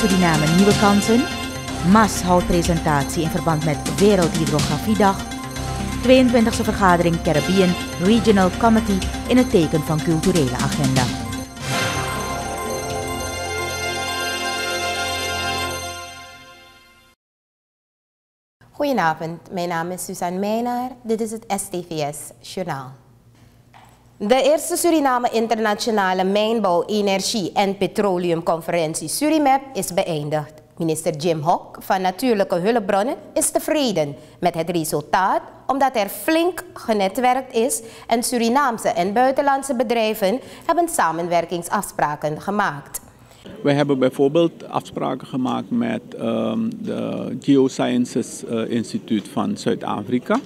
Suriname nieuwe kansen. MAS houdt presentatie in verband met Wereldhydrografiedag. 22e vergadering Caribbean Regional Committee in het teken van culturele agenda. Goedenavond, mijn naam is Suzanne Meijnaar. Dit is het STVS Journaal. De eerste Suriname Internationale Mijnbouw, Energie en Petroleumconferentie Surimap is beëindigd. Minister Jim Hock van Natuurlijke Hulpbronnen is tevreden met het resultaat omdat er flink genetwerkt is en Surinaamse en buitenlandse bedrijven hebben samenwerkingsafspraken gemaakt. We hebben bijvoorbeeld afspraken gemaakt met um, de Geosciences uh, Instituut van Zuid-Afrika.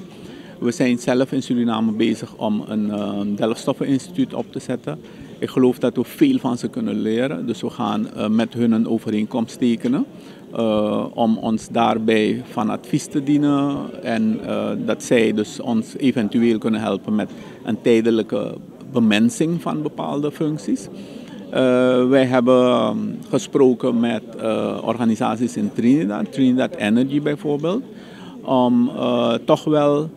We zijn zelf in Suriname bezig om een uh, delfstoffeninstituut op te zetten. Ik geloof dat we veel van ze kunnen leren. Dus we gaan uh, met hun een overeenkomst tekenen. Uh, om ons daarbij van advies te dienen. En dat zij dus ons eventueel kunnen helpen met een tijdelijke bemensing van bepaalde functies. Wij hebben um, gesproken met organisaties in Trinidad, Trinidad Energy bijvoorbeeld, om toch wel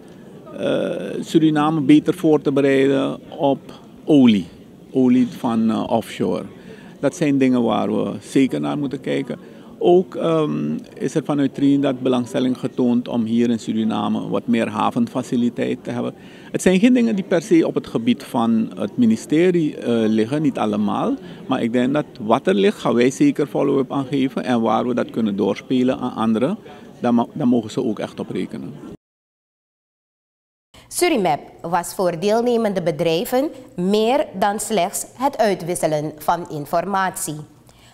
Suriname beter voor te bereiden op olie, olie van offshore. Dat zijn dingen waar we zeker naar moeten kijken. Ook um, is er vanuit Trinidad belangstelling getoond om hier in Suriname wat meer havenfaciliteit te hebben. Het zijn geen dingen die per se op het gebied van het ministerie uh, liggen, niet allemaal. Maar ik denk dat wat er ligt, gaan wij zeker follow-up aan geven. En waar we dat kunnen doorspelen aan anderen, daar, daar mogen ze ook echt op rekenen. Surimap was voor deelnemende bedrijven meer dan slechts het uitwisselen van informatie.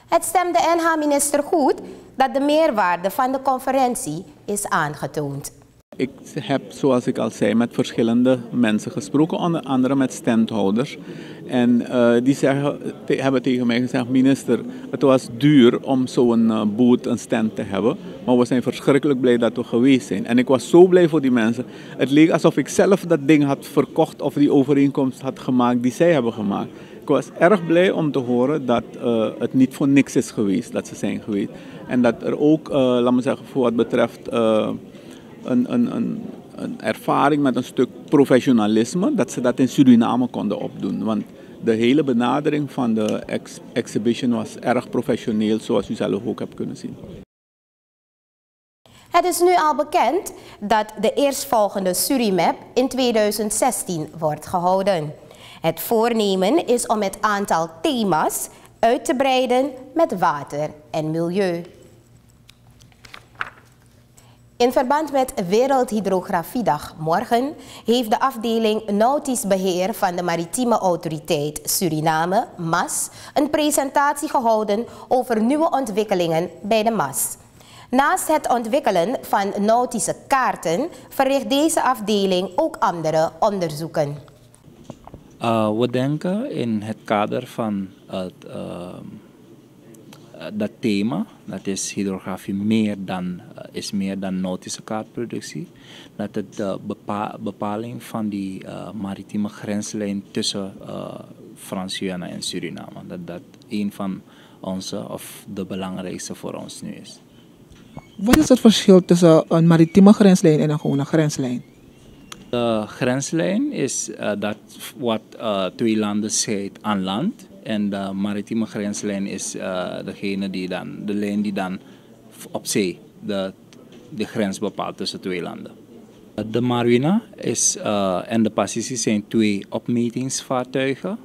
Het stemde NH-minister goed dat de meerwaarde van de conferentie is aangetoond. Ik heb, zoals ik al zei, met verschillende mensen gesproken, onder andere met standhouders. En uh, die zeggen, hebben tegen mij gezegd, minister, het was duur om zo'n uh, boot, een stand te hebben. Maar we zijn verschrikkelijk blij dat we geweest zijn. En ik was zo blij voor die mensen. Het leek alsof ik zelf dat ding had verkocht of die overeenkomst had gemaakt die zij hebben gemaakt. Ik was erg blij om te horen dat uh, het niet voor niks is geweest, dat ze zijn geweest. En dat er ook, laat me zeggen, voor wat betreft een, een, een, een ervaring met een stuk professionalisme, dat ze dat in Suriname konden opdoen. Want de hele benadering van de ex exhibition was erg professioneel, zoals u zelf ook hebt kunnen zien. Het is nu al bekend dat de eerstvolgende Surimap in 2016 wordt gehouden. Het voornemen is om het aantal thema's uit te breiden met water en milieu. In verband met Wereldhydrografiedag morgen heeft de afdeling Nautisch Beheer van de Maritieme Autoriteit Suriname, MAS, een presentatie gehouden over nieuwe ontwikkelingen bij de MAS. Naast het ontwikkelen van nautische kaarten verricht deze afdeling ook andere onderzoeken. Uh, we denken in het kader van het uh, dat thema, dat is hydrografie meer dan, uh, is meer dan nautische kaartproductie, dat het de bepa bepaling van die uh, maritieme grenslijn tussen Frans-Guyana en Suriname, dat dat een van onze of de belangrijkste voor ons nu is. Wat is het verschil tussen een maritieme grenslijn en een gewone grenslijn? De grenslijn is uh, dat wat uh, twee landen scheidt aan land. En de maritieme grenslijn is uh, degene die dan, de lijn die dan op zee de, de grens bepaalt tussen twee landen. De Marina is, uh, en de Pacific zijn twee opmetingsvaartuigen.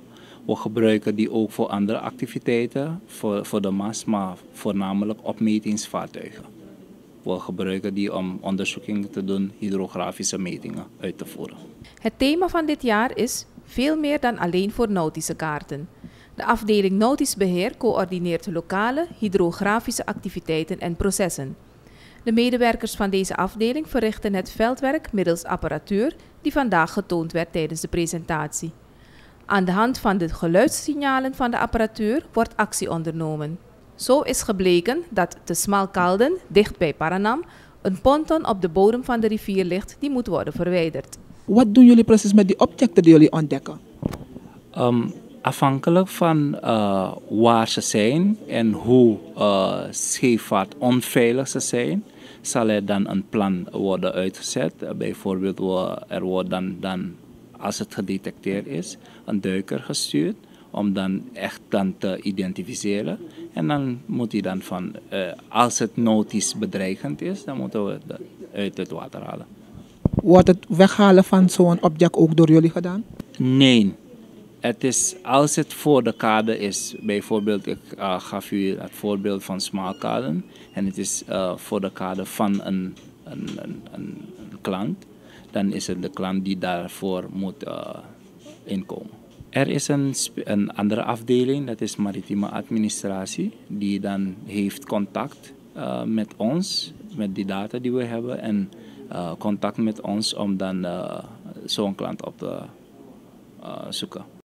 We gebruiken die ook voor andere activiteiten, voor, voor de MAS, maar voornamelijk opmetingsvaartuigen. We gebruiken die om onderzoekingen te doen, hydrografische metingen uit te voeren. Het thema van dit jaar is veel meer dan alleen voor nautische kaarten. De afdeling Nautisch Beheer coördineert lokale hydrografische activiteiten en processen. De medewerkers van deze afdeling verrichten het veldwerk middels apparatuur die vandaag getoond werd tijdens de presentatie. Aan de hand van de geluidssignalen van de apparatuur wordt actie ondernomen. Zo is gebleken dat te Smalkalden, dicht bij Paranam, een ponton op de bodem van de rivier ligt die moet worden verwijderd. Wat doen jullie precies met die objecten die jullie ontdekken? Um, Afhankelijk van uh, waar ze zijn en hoe uh, onveilig ze zijn, zal er dan een plan worden uitgezet. Uh, bijvoorbeeld er wordt dan, dan, als het gedetecteerd is, een duiker gestuurd om dan echt dan te identificeren. En dan moet hij dan van, uh, als het notice bedreigend is, dan moeten we het uit het water halen. Wordt het weghalen van zo'n object ook door jullie gedaan? Nee. Het is, als het voor de kade is, bijvoorbeeld, ik uh, gaf u het voorbeeld van smaalkaden, en het is uh, voor de kade van een, een, een, een, klant, dan is het de klant die daarvoor moet uh, inkomen. Er is een, een andere afdeling, dat is maritieme administratie, die dan heeft contact met ons, met die data die we hebben, en contact met ons om dan zo'n klant op te zoeken.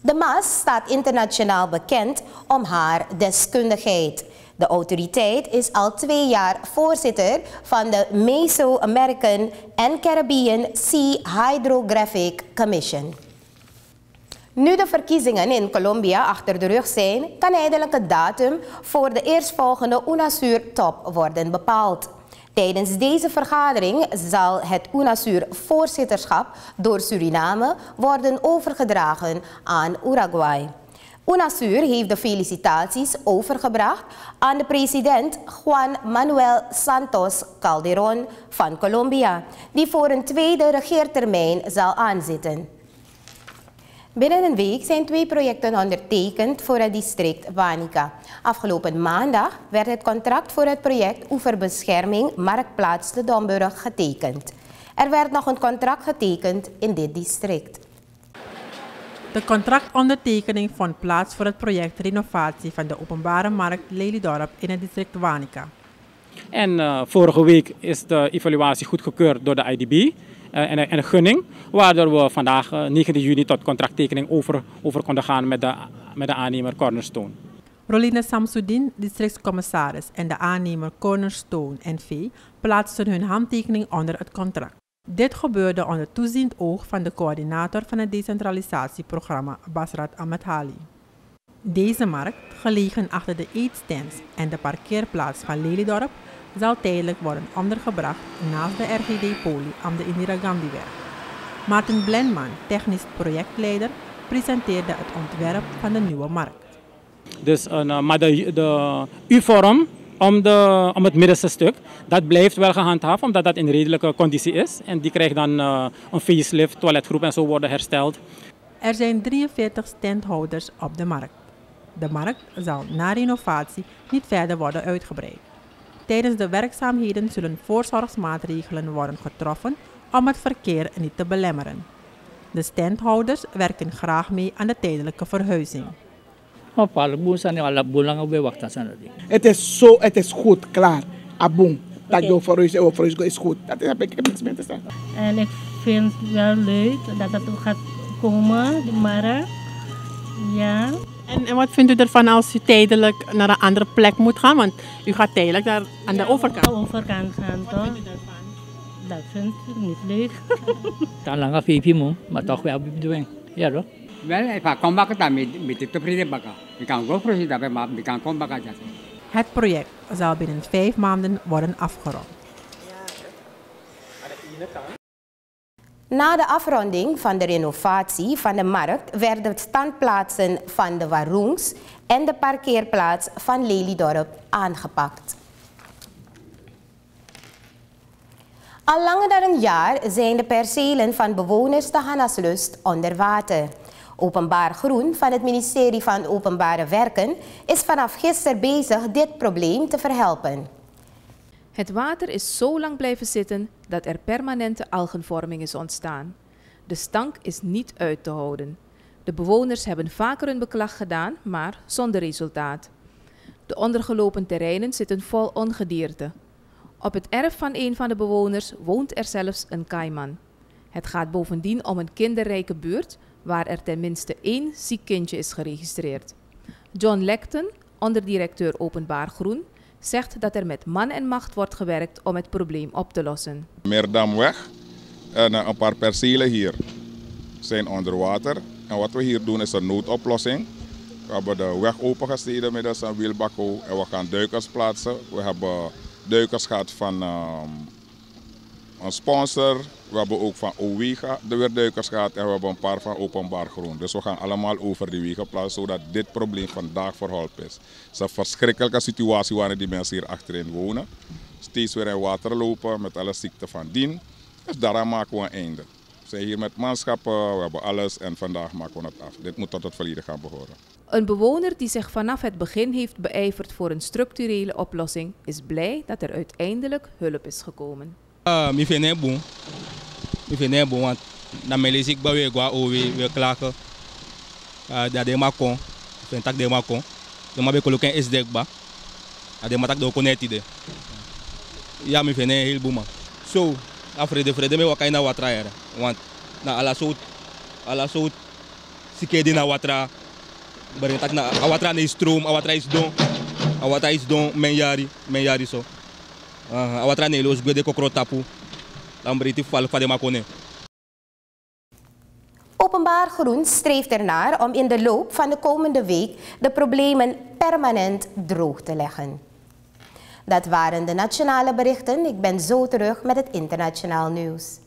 De MAS staat internationaal bekend om haar deskundigheid. De autoriteit is al twee jaar voorzitter van de Meso-American and Caribbean Sea Hydrographic Commission. Nu de verkiezingen in Colombia achter de rug zijn, kan eindelijk het datum voor de eerstvolgende UNASUR-top worden bepaald. Tijdens deze vergadering zal het UNASUR-voorzitterschap door Suriname worden overgedragen aan Uruguay. UNASUR heeft de felicitaties overgebracht aan de president Juan Manuel Santos Calderon van Colombia, die voor een tweede regeertermijn zal aanzitten. Binnen een week zijn twee projecten ondertekend voor het district Wanica. Afgelopen maandag werd het contract voor het project Oeverbescherming Marktplaats de Domburg getekend. Er werd nog een contract getekend in dit district. De contractondertekening vond plaats voor het project renovatie van de openbare markt Lelydorp in het district Wanica. En uh, vorige week is de evaluatie goedgekeurd door de IDB uh, en, en, een gunning, waardoor we vandaag uh, 9 juni tot contracttekening over, over konden gaan met de, met de aannemer Cornerstone. Roline Samsudin, districtscommissaris en de aannemer Cornerstone NV plaatsten hun handtekening onder het contract. Dit gebeurde onder toeziend oog van de coördinator van het decentralisatieprogramma Basrat Ahmed Deze markt, gelegen achter de eetstands en de parkeerplaats van Lelydorp, zal tijdelijk worden ondergebracht naast de RGD Poli aan de Indira Gandhiweg. Martin Blenman, technisch projectleider, presenteerde het ontwerp van de nieuwe markt. Dus, uh, maar de, de U-vorm om, de, om het middenste stuk. Dat blijft wel gehandhaafd, omdat dat in redelijke conditie is. En die krijgt dan uh, een facelift, toiletgroep en zo worden hersteld. Er zijn 43 standhouders op de markt. De markt zal na renovatie niet verder worden uitgebreid. Tijdens de werkzaamheden zullen voorzorgsmaatregelen worden getroffen om het verkeer niet te belemmeren. De standhouders werken graag mee aan de tijdelijke verhuizing. Het is zo, het is goed, klaar. Aboom. Dat je u is goed. Dat heb ik niks meer te zeggen. En ik vind het wel leuk dat het ook gaat komen, die markt. Ja. En, en wat vindt u ervan als u tijdelijk naar een andere plek moet gaan? Want u gaat tijdelijk naar, aan ja, de overkant. Aan de overkant gaan, toch? Dat vind ik niet leuk. Dan lang af je maar toch wel bedoeling. Ja, toch? Wel, ik kom back dan met met de pride baka. Ik kan go proces daarbij maar ik kan kom baka Het project zal binnen vijf maanden worden afgerond. Na de afronding van de renovatie van de markt werden de standplaatsen van de Waroens en de parkeerplaats van Lelydorp aangepakt. Al langer dan een jaar zijn de percelen van bewoners de Hannaslust onder water. Openbaar Groen van het ministerie van Openbare Werken is vanaf gisteren bezig dit probleem te verhelpen. Het water is zo lang blijven zitten dat er permanente algenvorming is ontstaan. De stank is niet uit te houden. De bewoners hebben vaker hun beklag gedaan, maar zonder resultaat. De ondergelopen terreinen zitten vol ongedierte. Op het erf van een van de bewoners woont er zelfs een kaiman. Het gaat bovendien om een kinderrijke buurt waar er tenminste één ziek kindje is geregistreerd. John Lecton, onderdirecteur Openbaar Groen, zegt dat er met man en macht wordt gewerkt om het probleem op te lossen. Meerdamweg en een paar percelen hier. zijn onder water. En wat we hier doen is een noodoplossing. We hebben de weg opengesneden middels een wielbakko en we gaan duikers plaatsen. We hebben duikers gehad van ehm, een sponsor. We hebben ook van OWEGA de weerduikers gehad en we hebben een paar van openbaar grond. Dus we gaan allemaal over die wegen plaatsen zodat dit probleem vandaag verholpen is. Het is een verschrikkelijke situatie waarin die mensen hier achterin wonen. Steeds weer in water lopen met alle ziekten van dien. Dus daaraan maken we een einde. We zijn hier met manschappen, we hebben alles en vandaag maken we het af. Dit moet tot het verleden gaan behoren. Een bewoner die zich vanaf het begin heeft beijverd voor een structurele oplossing is blij dat er uiteindelijk hulp is gekomen. Uh, het boem. Ik vind het boem, want dan lees ik bij weer over weer klagen. Uh, dat de maar kon. Ik vind dat de maar kon. De maar bekolo ken is dekba. Dat de maar tak de konet ide. Ja, vind het heel boem. Zo, afrede vrede me wakai na watra era. Want na ala sout ala sout sikedi na watra. Bari tak na awatra na stroom, awatra is don. Awatra is don men yari, men yari so. Uh, awatra ne los gwede kokro tapu. Lambriti. Openbaar Groen streeft ernaar om in de loop van de komende week de problemen permanent droog te leggen. Dat waren de nationale berichten. Ik ben zo terug met het internationaal nieuws.